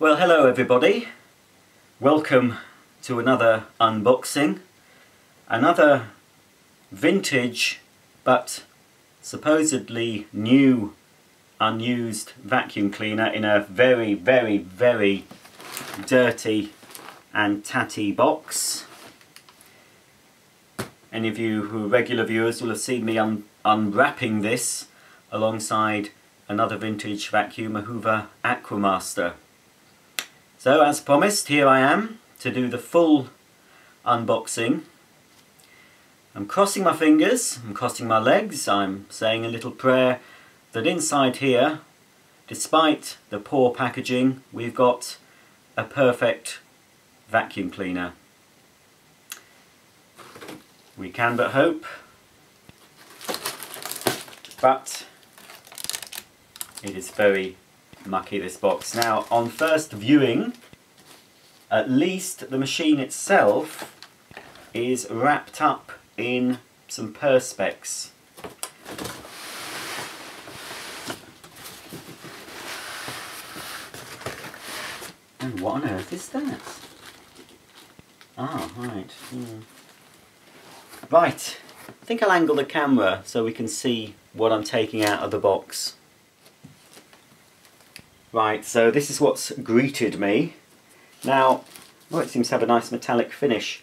Well hello everybody, welcome to another unboxing, another vintage but supposedly new unused vacuum cleaner in a very very very dirty and tatty box. Any of you who are regular viewers will have seen me un unwrapping this alongside another vintage vacuum, a Hoover Aquamaster. So as promised, here I am to do the full unboxing. I'm crossing my fingers, I'm crossing my legs, I'm saying a little prayer that inside here, despite the poor packaging, we've got a perfect vacuum cleaner. We can but hope, but it is very mucky this box. Now on first viewing, at least the machine itself is wrapped up in some perspex. And what on earth is that? Ah, right. Hmm. Right, I think I'll angle the camera so we can see what I'm taking out of the box. Right, so this is what's greeted me. Now, oh, it seems to have a nice metallic finish.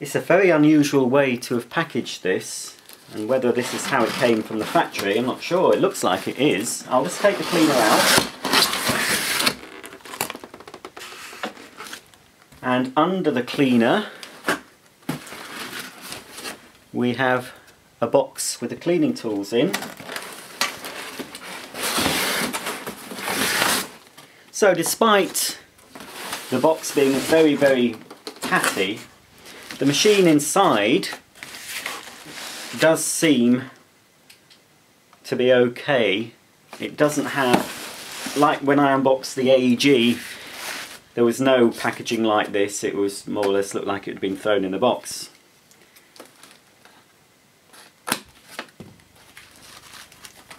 It's a very unusual way to have packaged this, and whether this is how it came from the factory, I'm not sure. It looks like it is. I'll just take the cleaner out. And under the cleaner, we have a box with the cleaning tools in. So despite the box being very, very tatty, the machine inside does seem to be okay. It doesn't have, like when I unboxed the AEG, there was no packaging like this. It was more or less looked like it had been thrown in the box.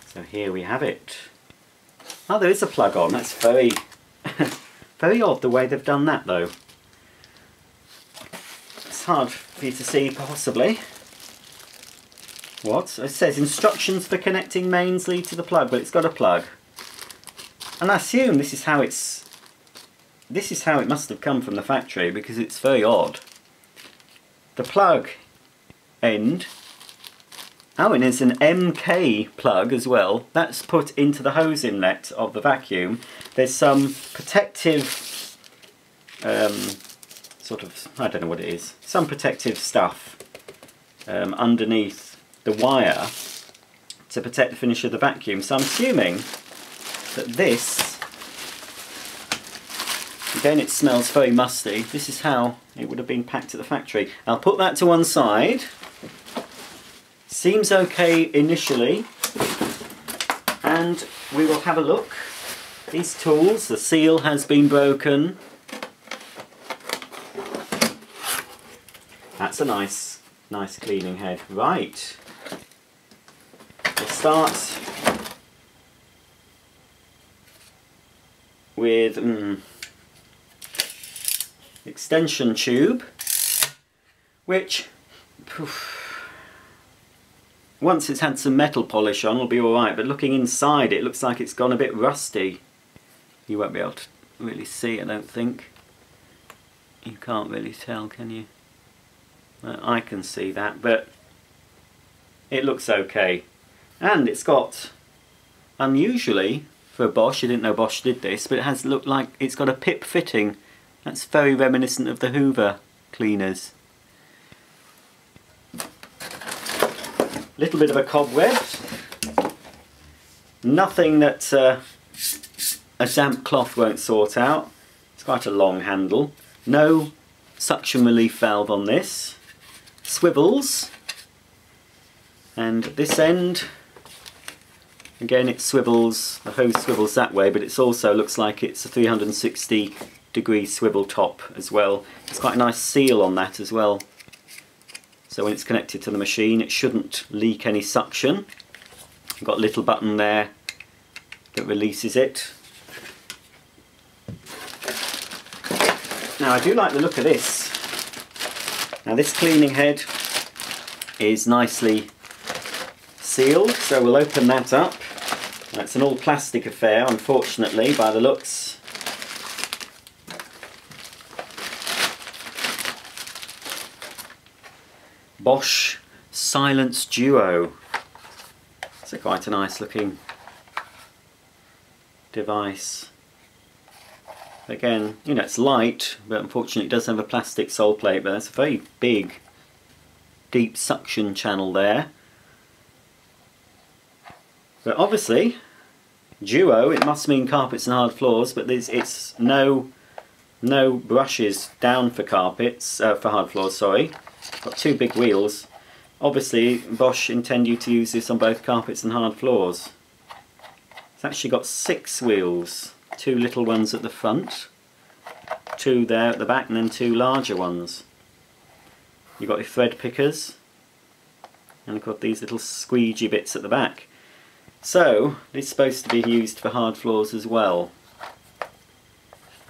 So here we have it. Oh, there is a plug on. That's very Very odd the way they've done that though. It's hard for you to see possibly. What? It says instructions for connecting mains lead to the plug, but it's got a plug. And I assume this is how it's this is how it must have come from the factory because it's very odd. The plug end Oh, and it's an MK plug as well. That's put into the hose inlet of the vacuum. There's some protective, um, sort of, I don't know what it is, some protective stuff um, underneath the wire to protect the finish of the vacuum. So I'm assuming that this, again it smells very musty, this is how it would have been packed at the factory. I'll put that to one side Seems okay initially and we will have a look. These tools, the seal has been broken. That's a nice, nice cleaning head. Right. We'll start with mm, extension tube, which poof, once it's had some metal polish on, it'll be alright, but looking inside it looks like it's gone a bit rusty. You won't be able to really see, I don't think. You can't really tell, can you? I can see that, but it looks okay. And it's got, unusually, for Bosch, you didn't know Bosch did this, but it has looked like it's got a pip fitting. That's very reminiscent of the Hoover cleaners. Little bit of a cobweb. Nothing that uh, a damp cloth won't sort out. It's quite a long handle. No suction relief valve on this. Swivels. And this end, again it swivels, the hose swivels that way, but it also looks like it's a 360 degree swivel top as well. It's quite a nice seal on that as well. So when it's connected to the machine, it shouldn't leak any suction. I've got a little button there that releases it. Now I do like the look of this. Now this cleaning head is nicely sealed, so we'll open that up. Now, it's an all plastic affair, unfortunately, by the looks. Bosch Silence Duo. It's a quite a nice looking device. Again, you know, it's light, but unfortunately it does have a plastic sole plate, but that's a very big, deep suction channel there. But obviously, duo, it must mean carpets and hard floors, but there's it's no no brushes down for carpets, uh, for hard floors, sorry. Got two big wheels. Obviously, Bosch intend you to use this on both carpets and hard floors. It's actually got six wheels two little ones at the front, two there at the back and then two larger ones. You've got your thread pickers and you've got these little squeegee bits at the back. So it's supposed to be used for hard floors as well.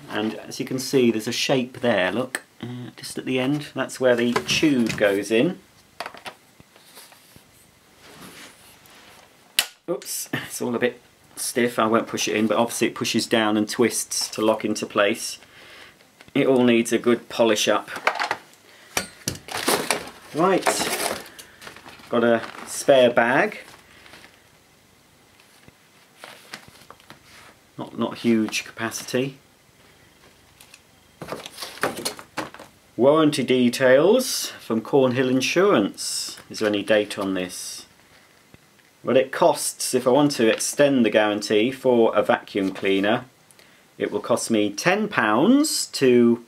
And as you can see there's a shape there, look, uh, just at the end. That's where the tube goes in. Oops, it's all a bit stiff, I won't push it in, but obviously it pushes down and twists to lock into place. It all needs a good polish up. Right, got a spare bag. Not, not huge capacity. Warranty details from Cornhill Insurance. Is there any date on this? Well it costs, if I want to extend the guarantee for a vacuum cleaner, it will cost me £10 to...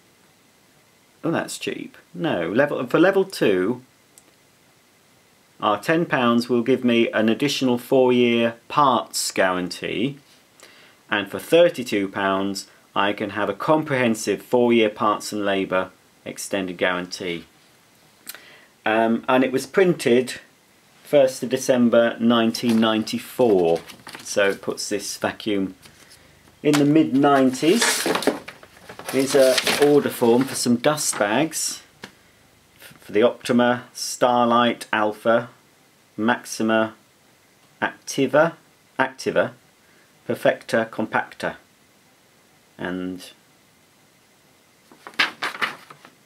Oh that's cheap. No, level for level 2 our £10 will give me an additional 4 year parts guarantee and for £32 I can have a comprehensive 4 year parts and labour extended guarantee. Um, and it was printed 1st of December 1994 so it puts this vacuum in the mid 90s here's a order form for some dust bags for the Optima, Starlight, Alpha, Maxima, Activa, Activa, Perfecta, Compacta. And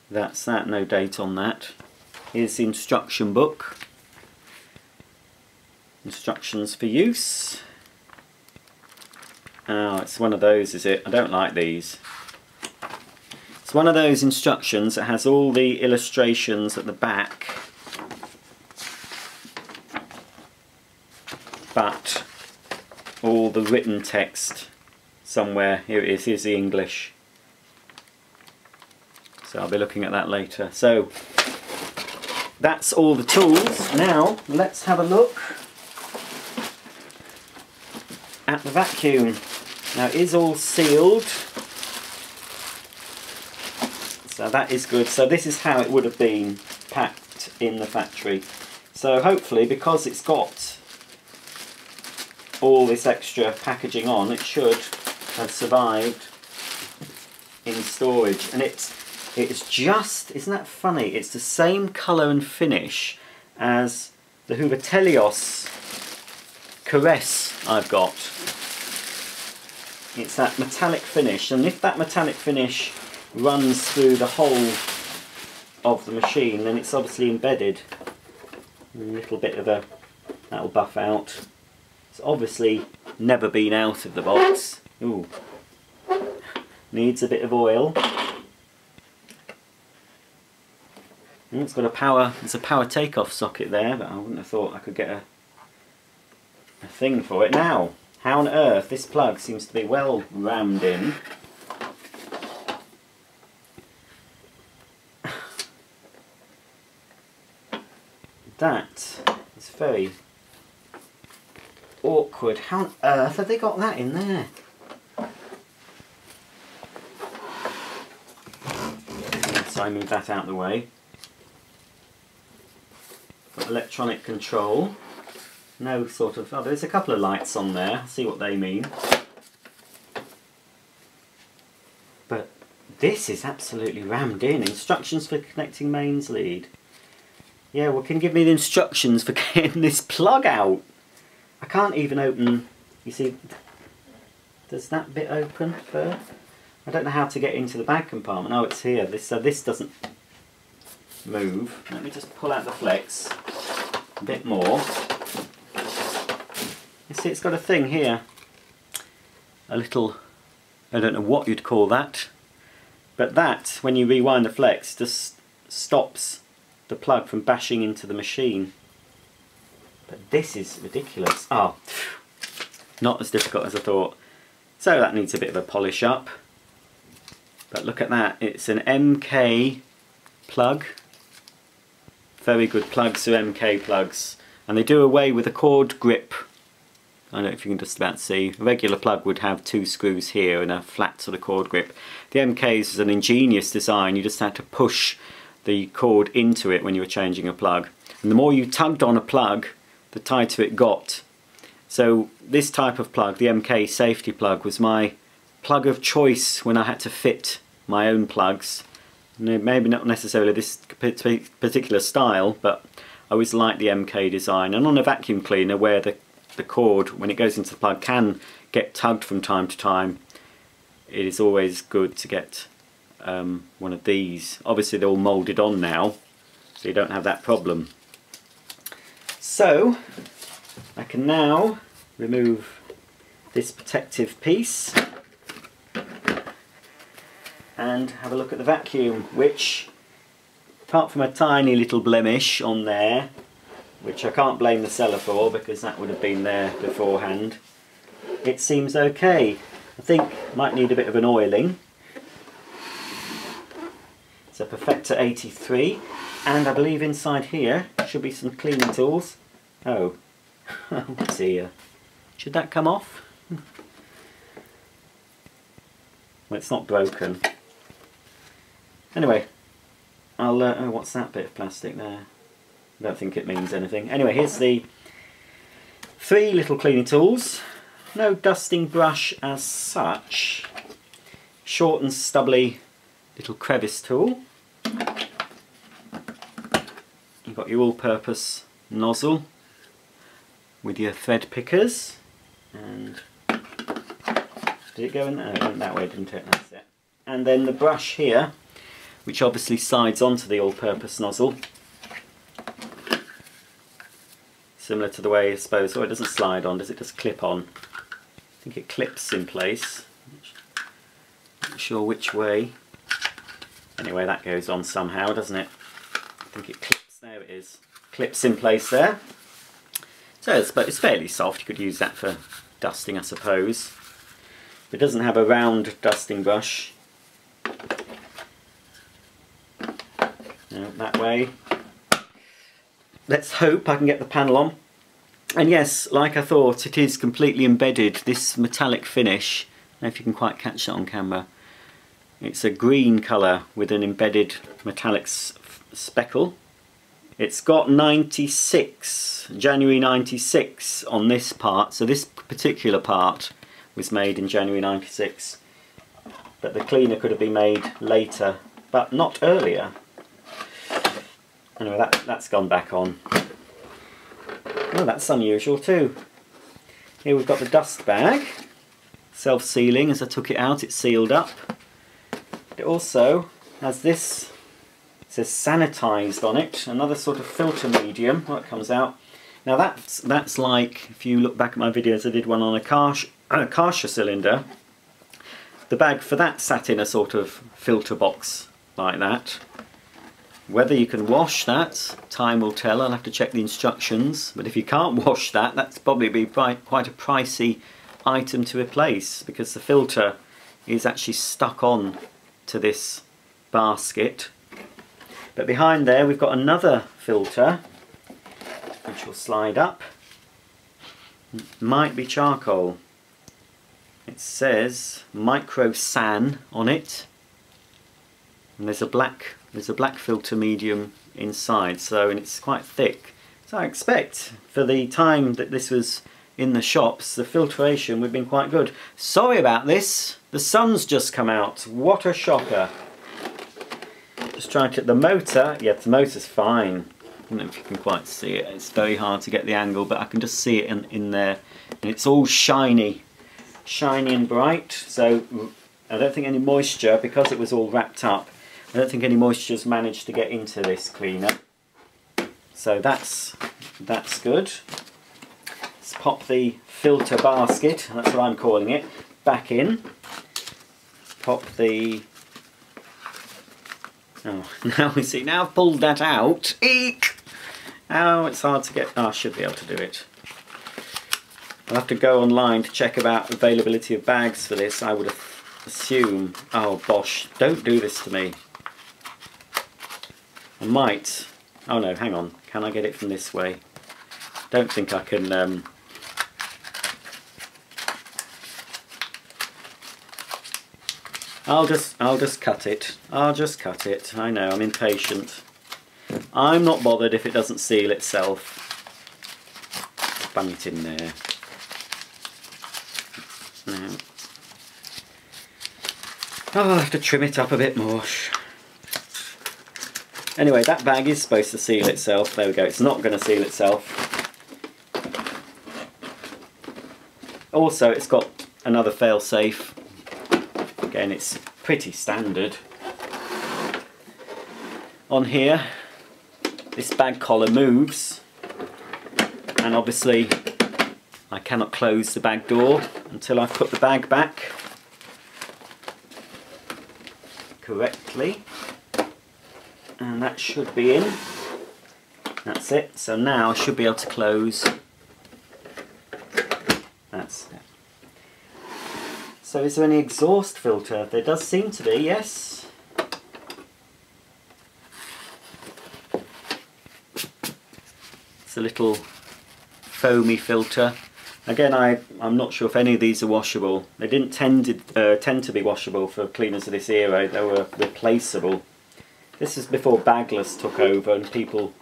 that's that, no date on that. Here's the instruction book Instructions for use. Oh, it's one of those, is it? I don't like these. It's one of those instructions that has all the illustrations at the back. But all the written text somewhere. Here it is, here's the English. So I'll be looking at that later. So that's all the tools. Now let's have a look at the vacuum. Now it is all sealed. So that is good. So this is how it would have been packed in the factory. So hopefully because it's got all this extra packaging on, it should have survived in storage. And it's it's just, isn't that funny? It's the same colour and finish as the Hoover Telios Caress I've got. It's that metallic finish and if that metallic finish runs through the whole of the machine then it's obviously embedded. A little bit of a, that'll buff out. It's obviously never been out of the box. Ooh. Needs a bit of oil. It's got a power, it's a power takeoff socket there, but I wouldn't have thought I could get a, a thing for it. Now, how on earth this plug seems to be well rammed in. That is very awkward. How on earth have they got that in there? So I move that out of the way. Electronic control no sort of... Oh, there's a couple of lights on there. See what they mean. But this is absolutely rammed in. Instructions for connecting mains lead. Yeah, well, can you give me the instructions for getting this plug out? I can't even open, you see, does that bit open first? I don't know how to get into the bag compartment. Oh, it's here. This So this doesn't move. Let me just pull out the flex a bit more. You see, it's got a thing here. A little, I don't know what you'd call that. But that, when you rewind the flex, just stops the plug from bashing into the machine. But this is ridiculous. Oh, not as difficult as I thought. So that needs a bit of a polish up. But look at that, it's an MK plug. Very good plugs are MK plugs. And they do away with a cord grip. I don't know if you can just about see. A regular plug would have two screws here and a flat sort of cord grip. The MKs is an ingenious design. You just had to push the cord into it when you were changing a plug. And the more you tugged on a plug, the tighter it got. So this type of plug, the MK safety plug, was my plug of choice when I had to fit my own plugs. Maybe not necessarily this particular style, but I always like the MK design. And on a vacuum cleaner where the, the cord, when it goes into the plug, can get tugged from time to time, it is always good to get um, one of these. Obviously they're all moulded on now, so you don't have that problem. So, I can now remove this protective piece and have a look at the vacuum which apart from a tiny little blemish on there which I can't blame the seller for because that would have been there beforehand it seems okay. I think might need a bit of an oiling. It's a Perfecta 83 and I believe inside here should be some cleaning tools. Oh what's here? Should that come off? Well it's not broken Anyway, I'll, uh, oh, what's that bit of plastic there? I don't think it means anything. Anyway, here's the three little cleaning tools. No dusting brush as such. Short and stubbly little crevice tool. You've got your all-purpose nozzle with your thread pickers. And did it go in there? it went that way, didn't it? That's it. And then the brush here which obviously slides onto the all-purpose nozzle. Similar to the way I suppose, oh it doesn't slide on, does it just clip on? I think it clips in place. Not sure which way. Anyway, that goes on somehow, doesn't it? I think it clips, there it is. Clips in place there. So it's, but it's fairly soft, you could use that for dusting I suppose. It doesn't have a round dusting brush, that way. Let's hope I can get the panel on. And yes, like I thought, it is completely embedded, this metallic finish. I don't know if you can quite catch that on camera. It's a green colour with an embedded metallic speckle. It's got 96, January 96 on this part, so this particular part was made in January 96. But the cleaner could have been made later, but not earlier. Anyway, that, that's gone back on. Oh, that's unusual too. Here we've got the dust bag. Self-sealing, as I took it out, it's sealed up. It also has this, it says sanitised on it, another sort of filter medium, that comes out. Now that's, that's like, if you look back at my videos, I did one on a Karcher, a Karcher cylinder. The bag for that sat in a sort of filter box like that. Whether you can wash that, time will tell. I'll have to check the instructions. But if you can't wash that, that's probably be quite a pricey item to replace because the filter is actually stuck on to this basket. But behind there we've got another filter which will slide up. Might be charcoal. It says Micro San on it. And there's a black there's a black filter medium inside, so and it's quite thick. So I expect for the time that this was in the shops, the filtration would have been quite good. Sorry about this. The sun's just come out. What a shocker. Just trying to... The motor, yeah, the motor's fine. I don't know if you can quite see it. It's very hard to get the angle, but I can just see it in, in there. And it's all shiny. Shiny and bright. So I don't think any moisture, because it was all wrapped up, I don't think any moisture's managed to get into this cleaner. So that's that's good. Let's pop the filter basket, that's what I'm calling it, back in. Pop the Oh, now we see, now I've pulled that out. Eek! Oh, it's hard to get, oh, I should be able to do it. I'll have to go online to check about availability of bags for this. I would assume, oh bosh, don't do this to me. I might, oh no, hang on, can I get it from this way? Don't think I can, um, I'll just I'll just cut it. I'll just cut it. I know, I'm impatient. I'm not bothered if it doesn't seal itself. Bang it in there. Now. Oh, I'll have to trim it up a bit more. Anyway, that bag is supposed to seal itself. There we go. It's not going to seal itself. Also, it's got another fail-safe Again, it's pretty standard. On here, this bag collar moves, and obviously I cannot close the bag door until I've put the bag back correctly. And that should be in. That's it. So now I should be able to close. That's it. So is there any exhaust filter? There does seem to be, yes. It's a little foamy filter. Again, I, I'm not sure if any of these are washable. They didn't tend to, uh, tend to be washable for cleaners of this era. They were replaceable. This is before bagless took over and people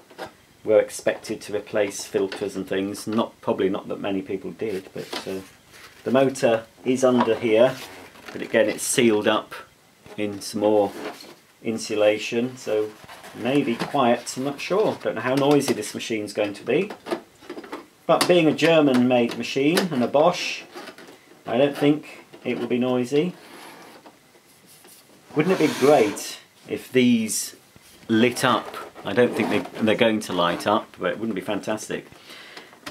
were expected to replace filters and things. Not Probably not that many people did, but... Uh, the motor is under here, but again it's sealed up in some more insulation, so maybe quiet, I'm not sure. Don't know how noisy this machine's going to be. But being a German made machine and a Bosch, I don't think it will be noisy. Wouldn't it be great if these lit up? I don't think they, they're going to light up, but it wouldn't be fantastic.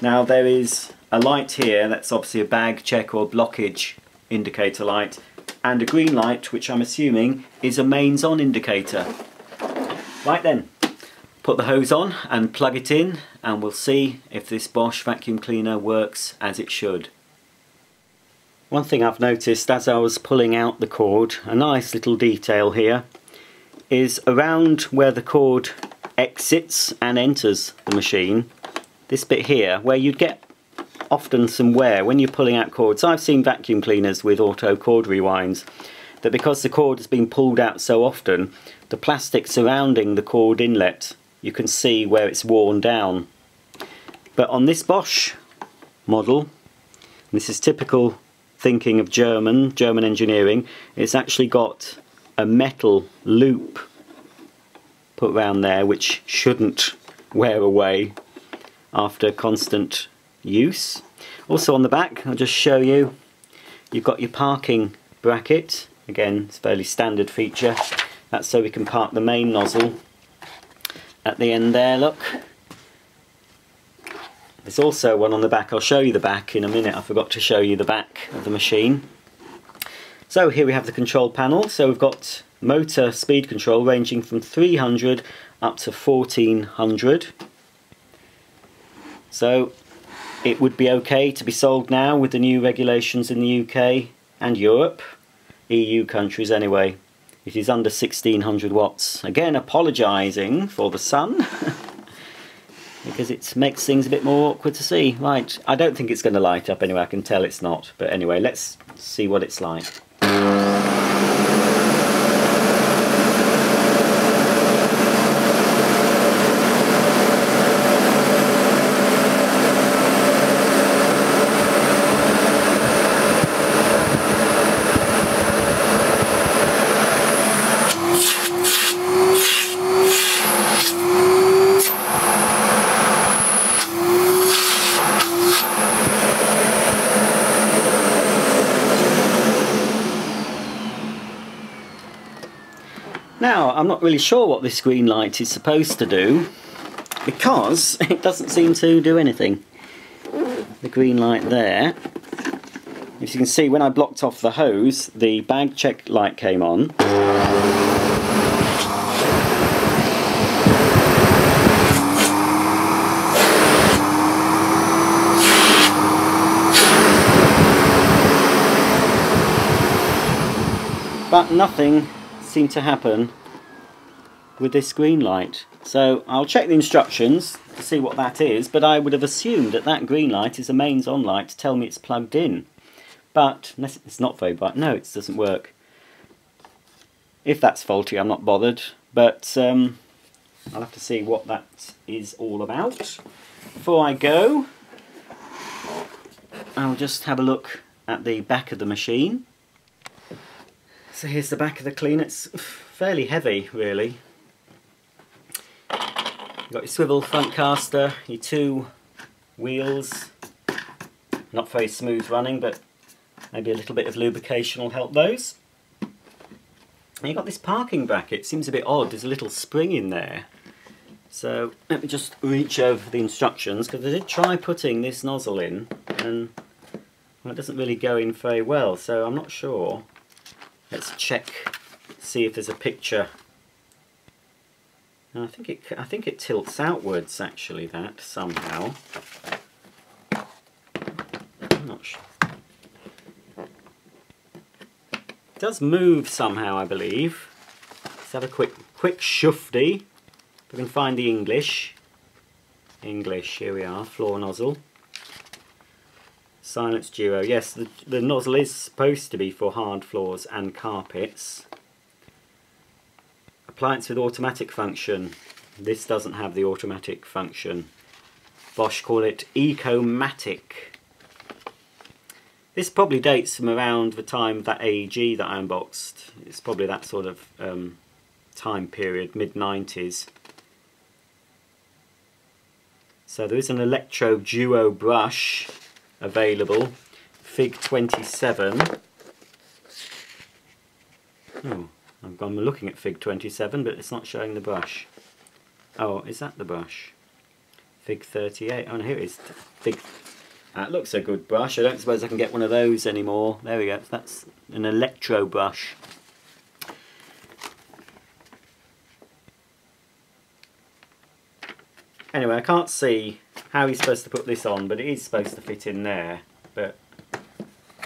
Now there is a light here, that's obviously a bag check or blockage indicator light, and a green light, which I'm assuming is a mains on indicator. Right then, put the hose on and plug it in, and we'll see if this Bosch vacuum cleaner works as it should. One thing I've noticed as I was pulling out the cord, a nice little detail here, is around where the cord exits and enters the machine, this bit here, where you'd get often some wear when you're pulling out cords. I've seen vacuum cleaners with auto cord rewinds that because the cord has been pulled out so often, the plastic surrounding the cord inlet, you can see where it's worn down. But on this Bosch model, this is typical thinking of German, German engineering, it's actually got a metal loop put around there which shouldn't wear away after constant use. Also on the back, I'll just show you, you've got your parking bracket. Again, it's a fairly standard feature. That's so we can park the main nozzle at the end there, look. There's also one on the back, I'll show you the back in a minute, I forgot to show you the back of the machine. So here we have the control panel, so we've got motor speed control ranging from 300 up to 1400. So it would be okay to be sold now with the new regulations in the UK and Europe, EU countries anyway. It is under 1600 watts. Again, apologising for the sun, because it makes things a bit more awkward to see. Right, I don't think it's going to light up anyway, I can tell it's not. But anyway, let's see what it's like. Now, I'm not really sure what this green light is supposed to do because it doesn't seem to do anything. The green light there. As you can see, when I blocked off the hose, the bag check light came on. But nothing seemed to happen with this green light. So I'll check the instructions to see what that is, but I would have assumed that that green light is a mains on light to tell me it's plugged in. But it's not very bright. No, it doesn't work. If that's faulty, I'm not bothered, but um, I'll have to see what that is all about. Before I go, I'll just have a look at the back of the machine. So here's the back of the clean. It's fairly heavy, really. Got your swivel front caster, your two wheels. Not very smooth running, but maybe a little bit of lubrication will help those. And you've got this parking bracket. Seems a bit odd. There's a little spring in there. So let me just reach over the instructions because I did try putting this nozzle in and well, it doesn't really go in very well. So I'm not sure. Let's check, see if there's a picture. And I think it, I think it tilts outwards actually. That somehow. I'm not sure. It does move somehow, I believe. Let's have a quick, quick shufty. If we can find the English. English, here we are, floor nozzle. Silence Duo. Yes, the, the nozzle is supposed to be for hard floors and carpets. Appliance with automatic function. This doesn't have the automatic function. Bosch call it Ecomatic. This probably dates from around the time that AEG that I unboxed. It's probably that sort of um, time period, mid-90s. So there is an Electro Duo brush available. Fig 27. Oh, I'm looking at Fig 27, but it's not showing the brush. Oh, is that the brush? Fig 38. Oh, no, here it is. Fig. That looks a good brush. I don't suppose I can get one of those anymore. There we go. That's an electro brush. Anyway, I can't see how he's supposed to put this on, but it is supposed to fit in there. But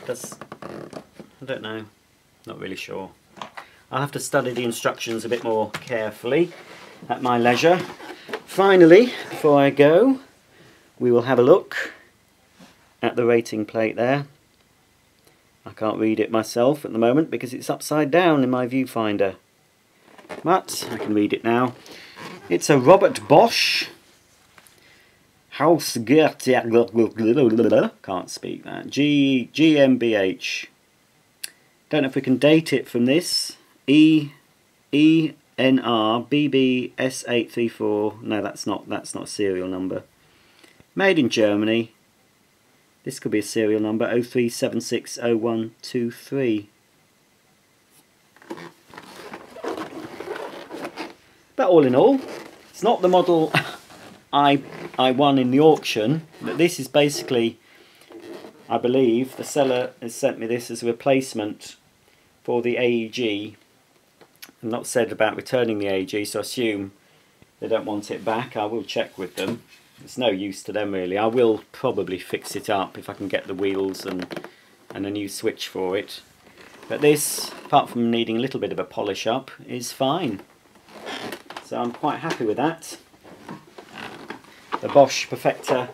does I don't know. Not really sure. I'll have to study the instructions a bit more carefully at my leisure. Finally, before I go, we will have a look at the rating plate there. I can't read it myself at the moment because it's upside down in my viewfinder. But I can read it now. It's a Robert Bosch House can't speak that. G GmbH. Don't know if we can date it from this. E E N R B B S eight three four. No, that's not that's not a serial number. Made in Germany. This could be a serial number 03760123. But all in all, it's not the model I I won in the auction. But this is basically, I believe, the seller has sent me this as a replacement for the AEG. I'm not said about returning the AG, so I assume they don't want it back. I will check with them. It's no use to them really. I will probably fix it up if I can get the wheels and and a new switch for it. But this, apart from needing a little bit of a polish up, is fine. So I'm quite happy with that the Bosch Perfecta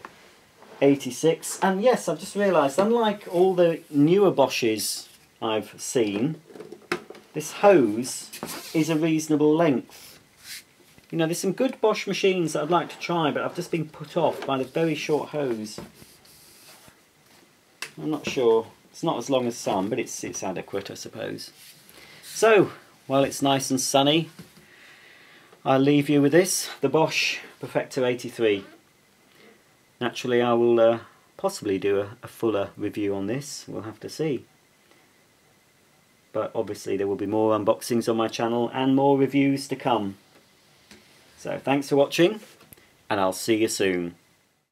86 and yes I've just realised unlike all the newer Bosches I've seen this hose is a reasonable length. You know there's some good Bosch machines that I'd like to try but I've just been put off by the very short hose. I'm not sure. It's not as long as some but it's, it's adequate I suppose. So while it's nice and sunny I'll leave you with this the Bosch Perfecta 83 Naturally I will uh, possibly do a, a fuller review on this, we'll have to see. But obviously there will be more unboxings on my channel and more reviews to come. So thanks for watching and I'll see you soon.